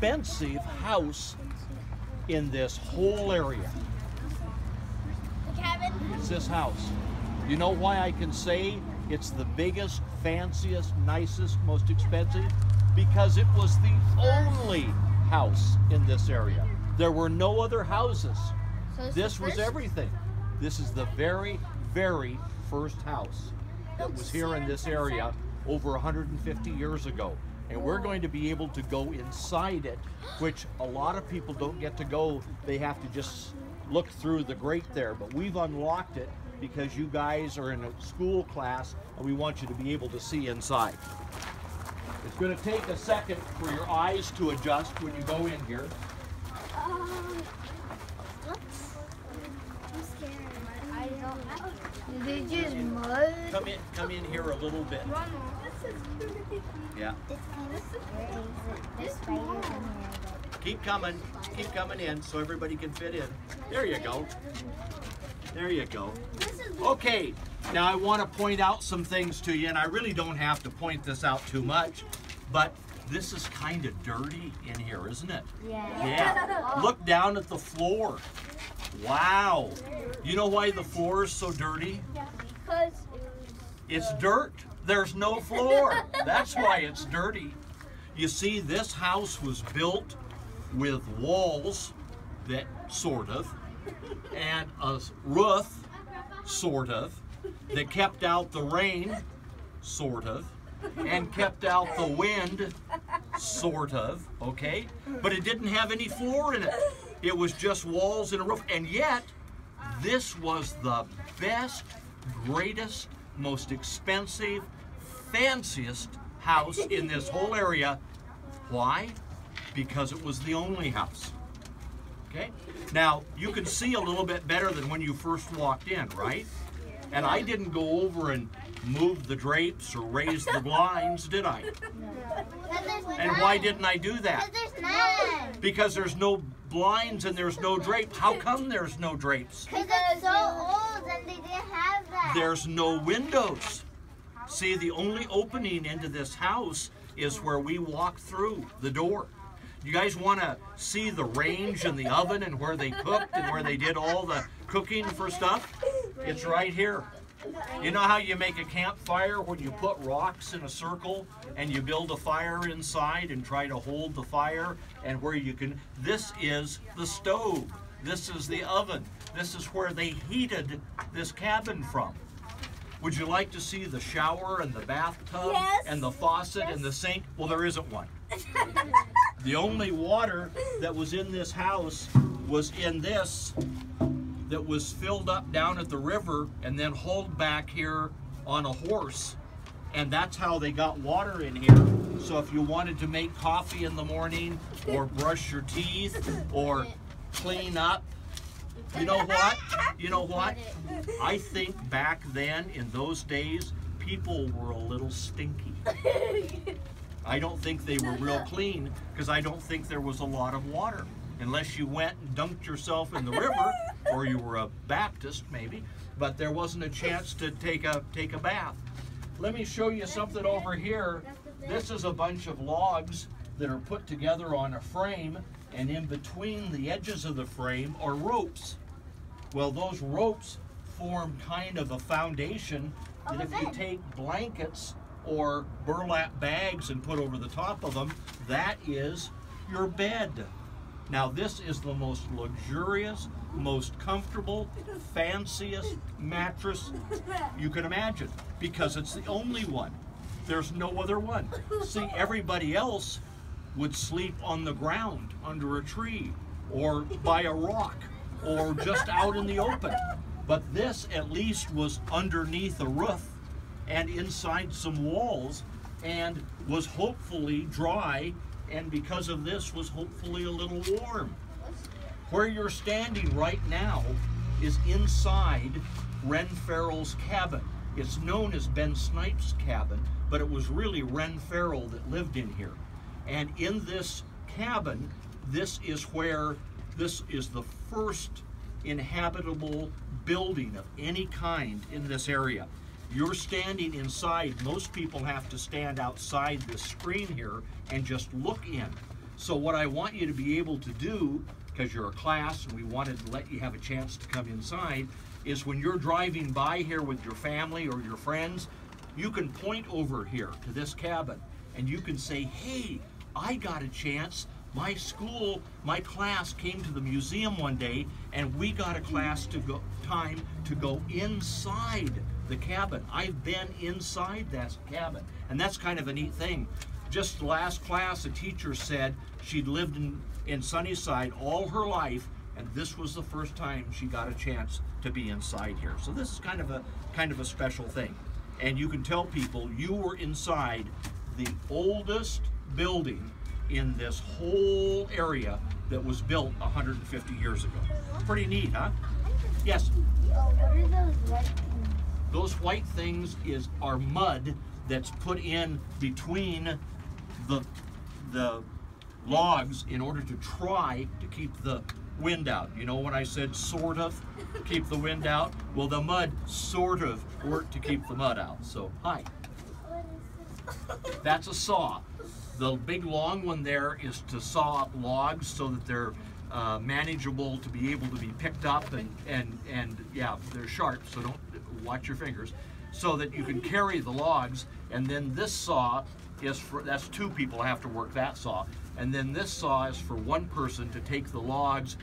expensive house in this whole area. The cabin. It's this house. You know why I can say it's the biggest, fanciest, nicest, most expensive? Because it was the only house in this area. There were no other houses. So This was everything. This is the very, very first house that was here in this area over 150 years ago. And we're going to be able to go inside it, which a lot of people don't get to go. They have to just look through the grate there. But we've unlocked it because you guys are in a school class and we want you to be able to see inside. It's going to take a second for your eyes to adjust when you go in here. Um, what's? I'm scared. I don't. Is it just mud? Come in, come in here a little bit. This is pretty. Yeah. This kind of scary. There's spiders in here. Keep coming, keep coming in so everybody can fit in. There you go. There you go. Okay, now I want to point out some things to you, and I really don't have to point this out too much, but this is kind of dirty in here, isn't it? Yeah. Yeah. Look down at the floor. Wow. You know why the floor is so dirty? Yeah, Because It's dirt. There's no floor. That's why it's dirty. You see, this house was built with walls that sort of, and a roof, sort of, that kept out the rain, sort of, and kept out the wind, sort of, okay? But it didn't have any floor in it. It was just walls and a roof. And yet, this was the best, greatest, most expensive, fanciest house in this whole area. Why? Because it was the only house. Okay? Now, you can see a little bit better than when you first walked in, right? And I didn't go over and move the drapes or raise the blinds, did I? And why didn't I do that? Because there's none. Because there's no blinds and there's no drapes. How come there's no drapes? Because it's so old and they didn't have that. There's no windows. See, the only opening into this house is where we walk through the door. You guys want to see the range and the oven and where they cooked and where they did all the cooking for stuff? It's right here. You know how you make a campfire when you put rocks in a circle and you build a fire inside and try to hold the fire and where you can this is the stove. This is the oven. This is where they heated this cabin from. Would you like to see the shower and the bathtub Yes. and the faucet and the sink? Well, there isn't one. The only water that was in this house was in this that was filled up down at the river and then hauled back here on a horse. And that's how they got water in here. So if you wanted to make coffee in the morning or brush your teeth or clean up, you know what? You know what? I think back then in those days, people were a little stinky. I don't think they were real clean because I don't think there was a lot of water. Unless you went and dunked yourself in the river or you were a Baptist maybe, but there wasn't a chance to take a take a bath. Let me show you something over here. This is a bunch of logs that are put together on a frame and in between the edges of the frame are ropes. Well, those ropes form kind of a foundation that if you take blankets or burlap bags and put over the top of them, that is your bed. Now, this is the most luxurious, most comfortable, fanciest mattress you can imagine because it's the only one. There's no other one. See, everybody else would sleep on the ground under a tree or by a rock or just out in the open. But this at least was underneath a roof and inside some walls and was hopefully dry and because of this was hopefully a little warm. Where you're standing right now is inside Ren Farrell's cabin. It's known as Ben Snipes' cabin, but it was really Ren Farrell that lived in here. And in this cabin, this is where this is the first inhabitable building of any kind in this area. You're standing inside. Most people have to stand outside this screen here and just look in. So what I want you to be able to do, because you're a class and we wanted to let you have a chance to come inside, is when you're driving by here with your family or your friends, you can point over here to this cabin and you can say, hey, I got a chance. My school, my class came to the museum one day and we got a class to go time to go inside the cabin. I've been inside that cabin. And that's kind of a neat thing. Just last class, a teacher said she'd lived in, in Sunnyside all her life and this was the first time she got a chance to be inside here. So this is kind of a kind of a special thing. And you can tell people you were inside the oldest building in this whole area that was built 150 years ago. Pretty neat, huh? Yes, what are those red things? those white things is are mud that's put in between the the logs in order to try to keep the wind out. You know when I said sort of keep the wind out? Well, the mud sort of worked to keep the mud out. So, hi. That's a saw. The big long one there is to saw up logs so that they're uh, manageable to be able to be picked up and, and, and yeah, they're sharp, so don't watch your fingers. So that you can carry the logs. And then this saw is for, that's two people have to work that saw. And then this saw is for one person to take the logs